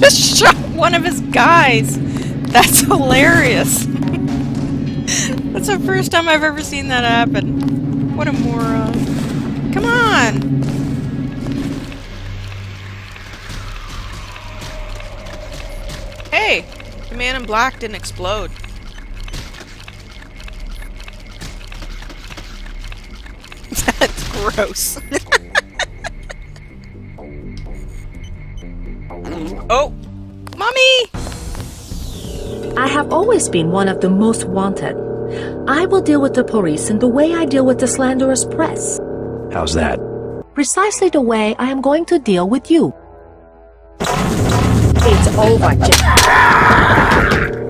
just shot one of his guys. That's hilarious. That's the first time I've ever seen that happen. What a moron. Come on! Hey! The man in black didn't explode. That's gross. Oh! Mommy! I have always been one of the most wanted. I will deal with the police in the way I deal with the slanderous press. How's that? Precisely the way I am going to deal with you. It's over, Jim.